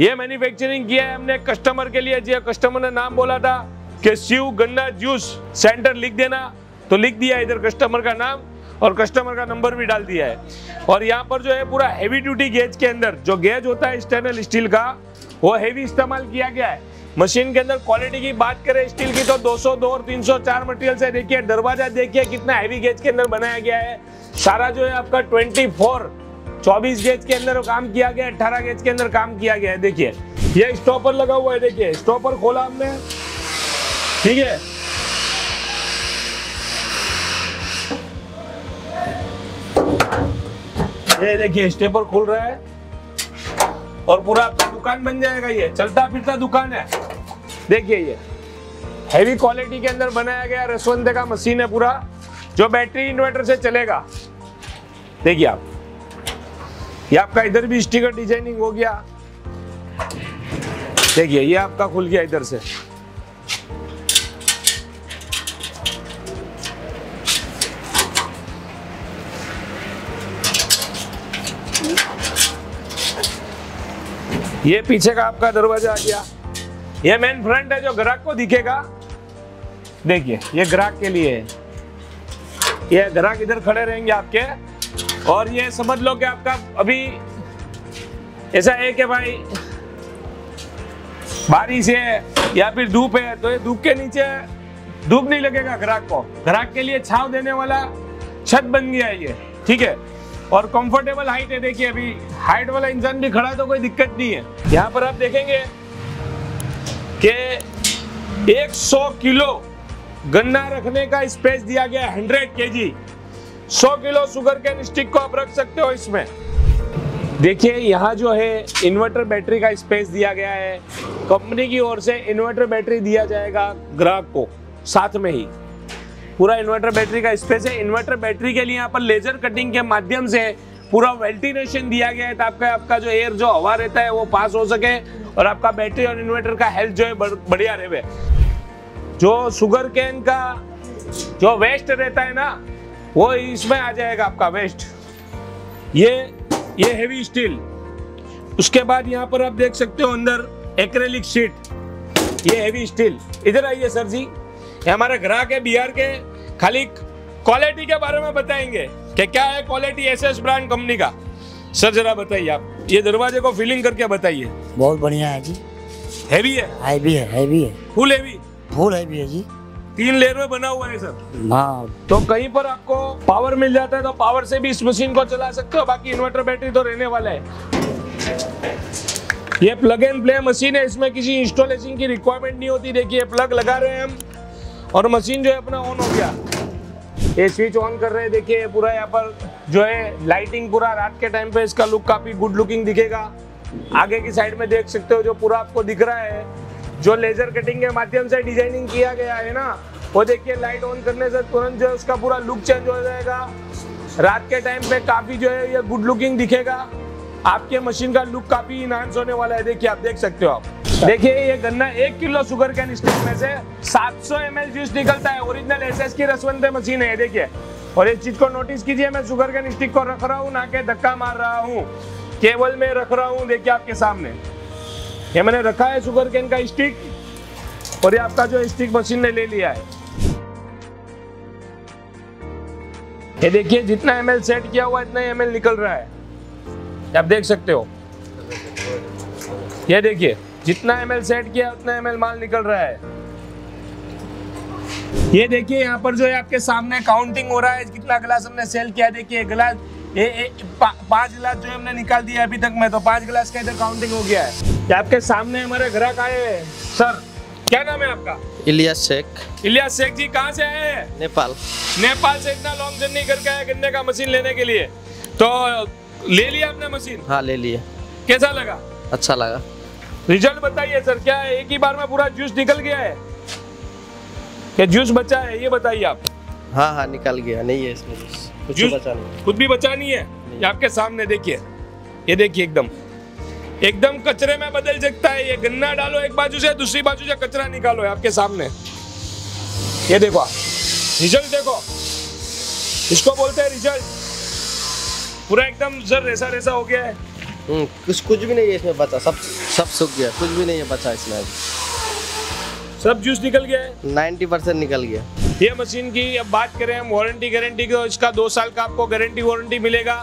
ये मैन्युफैक्चरिंग किया है हमने कस्टमर के लिए। जो कस्टमर ने नाम बोला था कि शिव गन्ना जूस सेंटर लिख देना। तो लिख दिया इधर कस्टमर का नाम और कस्टमर का नंबर भी डाल दिया है। और यहाँ पर जो है पूरा हैवी ड्यूटी गेज के अंदर जो गेज होता है स्टेनल स्टील का, वो हैवी इस्तेमाल किया गया है। मशीन के अंदर क्वालिटी की बात करें स्टील की तो 202 और 304 मटेरियल से देखिए, दरवाज़ा देखिए कितना हैवी गेज के अंदर बनाया गया है। सारा जो है आपका 24 24 गेज के अंदर काम किया गया है 18 गेज के अंदर काम किया गया है। देखिए, ये स्टॉपर लगा हुआ है, देखिए, स्टॉपर खोला हमने। ठीक है? ये देखिए, स्टेपर खुल रहा है और पूरा आपका दुकान बन जाएगा ये। चलता फिरता दुकान है। देखिए ये हैवी क्वालिटी के अंदर बनाया गया, रसवंत का मशीन है पूरा, जो बैटरी इन्वर्टर से चलेगा। देखिए आप ये आपका इधर भी स्टिकर डिज़ाइनिंग हो गया। देखिए, ये आपका खुल गया इधर से। ये पीछे का आपका दरवाज़ा आ गया। ये मेन फ्रंट है जो ग्राहक को दिखेगा। देखिए, ये ग्राहक के लिए है। ये ग्राहक इधर खड़े रहेंगे आपके। और ये समझ लो कि आपका अभी ऐसा है कि भाई बारिश है या फिर धूप है तो ये धूप के नीचे धूप नहीं लगेगा ग्राहक को। ग्राहक के लिए छाव देने वाला छत बन गया है ये, ठीक है? और कंफर्टेबल हाइट है, देखिए अभी हाइट वाला इंसान भी खड़ा तो कोई दिक्कत नहीं है। यहाँ पर आप देखेंगे कि 100 किलो गन्ना रखने का स्पेस दिया गया है 100 kg 100 kilo sugar cane stick को आप रख सकते हो इसमें। देखिए, यहाँ जो है इन्वर्टर बैटरी का स्पेस दिया गया है। कंपनी की ओर से इन्वर्टर बैटरी दिया जाएगा ग्राहक को, साथ में ही। पूरा इन्वर्टर बैटरी का स्पेस है। इन्वर्टर बैटरी के लिए यहाँ पर लेजर कटिंग के माध्यम से पूरा वेंटिलेशन दिया गया है तो आपका आपका जो एयर जो हवा रहता है, वो पास हो सके और आपका बैटरी और इन्वर्टर का हेल्थ जो है बढ़िया रहे। जो शुगर कैन का जो वेस्ट रहता है ना वो इसमें आ जाएगा आपका वेस्ट ये ये हेवी स्टील उसके बाद यहाँ पर आप देख सकते हो अंदर एक्रेलिक शीट ये हेवी स्टील इधर आइए सर जी. ये हमारे ग्राहक है बिहार के. खाली क्वालिटी के बारे में बताएँगे कि क्या है quality S S brand company का. सर जरा बताइए आप. ये दरवाजे को फिलिंग करके बताइए. बहुत बढ़िया है जी. हैवी है? हैवी है हैवी है. फुल हैवी फुल हैवी है जी. तीन लेयर में बना हुआ है सर। हाँ। तो कहीं पर आपको पावर मिल जाता है तो पावर से भी इस मशीन को चला सकते हो बाकी इन्वर्टर बैटरी तो रहने वाला है। ये प्लग एंड प्ले मशीन है इसमें किसी इंस्टॉलेशन की रिक्वायरमेंट नहीं होती। देखिए प्लग लगा रहे हैं हम और मशीन जो है अपना ऑन हो गया। ये स्विच ऑन कर रहे हैं देखिए पूरा यहाँ पर जो है लाइटिंग पूरा रात के टाइम पे इसका लुक काफ़ी गुड लुकिंग दिखेगा। आगे की साइड में देख सकते हो जो पूरा आपको दिख रहा है जो लेजर कटिंग के माध्यम से डिज़ाइनिंग किया गया है ना, वो देखिए लाइट ऑन करने से तुरंत जो है उसका पूरा लुक चेंज हो जाएगा। रात के टाइम पे काफ़ी जो है ये गुड लुकिंग दिखेगा। आपके मशीन का लुक काफ़ी इनहांस होने वाला है। देखिए, आप देख सकते हो आप। देखिए, ये गन्ना एक किलो शुगर कैन स्टिक में से 700 सौ एम जूस निकलता है। ओरिजिनल एसएस की रसवंत मशीन है, देखिए। और इस चीज़ को नोटिस कीजिए, मैं शुगर कैन स्टिक को रख रहा हूँ, ना के धक्का मार रहा हूँ। केवल मैं रख रहा हूँ, देखिए आपके सामने। ये मैंने रखा है शुगर कैन का स्टिक और ये आपका जो स्टिक मशीन ने ले लिया है। ये देखिए, जितना एमएल सेट किया हुआ, इतना एमएल निकल रहा है। आप देख सकते हो। ये देखिए, जितना एमएल सेट किया, उतना एमएल माल निकल रहा है। ये देखिए, यहाँ पर जो है आपके सामने काउंटिंग हो रहा है, कितना गिलास हमने सेल किया, देखिए गिलास ये, ये पा, पाँच गिलास जो हमने निकाल दिया अभी तक में तो पाँच गिलास का इधर काउंटिंग हो गया है। आपके सामने हमारे ग्राहक आए हैं? सर क्या नाम है आपका? इलियास शेख। इलियास शेख जी कहाँ से आए हैं? नेपाल। नेपाल से इतना लॉन्ग जर्नी करके आए गन्ने का मशीन लेने के लिए। तो ले लिया आपने मशीन हाँ ले लिया कैसा लगा? अच्छा लगा। रिज़ल्ट बताइए सर क्या है एक ही बार में पूरा जूस निकल गया है? क्या जूस बचा है? ये बताइए आप। हाँ हाँ निकल गया। नहीं है इसमें जूस कुछ बचा नहीं खुद भी बचा नहीं है। ये आपके सामने देखिए। ये देखिए एकदम। एकदम कचरे में बदल सकता है। ये गन्ना डालो एक बाजू से दूसरी बाजू से कचरा निकालो आपके सामने। ये देखो रिज़ल्ट देखो। इसको बोलते हैं रिज़ल्ट। पूरा एकदम सर रेसा रेसा हो गया है। हम्म, कुछ कुछ भी नहीं है इसमें बचा। सब सब सूख गया। कुछ भी नहीं है बचा इसमें। सब जूस निकल गया है। नाइन्टी परसेंट निकल गया। ये मशीन की अब बात करें हम वारंटी, गारंटी की तो इसका दो साल का आपको गारंटी, वारंटी मिलेगा।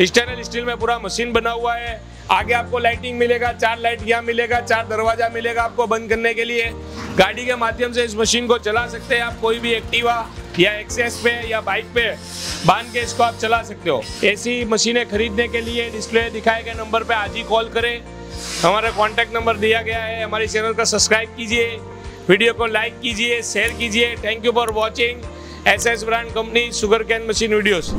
स्टेनलेस स्टील में पूरा मशीन बना हुआ है। आगे आपको लाइटिंग मिलेगा, चार लाइट यहाँ मिलेगा, चार दरवाज़ा मिलेगा आपको बंद करने के लिए। गाड़ी के माध्यम से इस मशीन को चला सकते हैं आप, कोई भी एक्टिवा या एक्सेस पे या बाइक पे बाँध के इसको आप चला सकते हो। ऐसी मशीनें खरीदने के लिए डिस्प्ले दिखाए गए नंबर पे आज ही कॉल करें। हमारा कॉन्टैक्ट नंबर दिया गया है। हमारे चैनल का सब्सक्राइब कीजिए। वीडियो को लाइक कीजिए शेयर कीजिए। Thank you for watching S S brand company sugarcane machine videos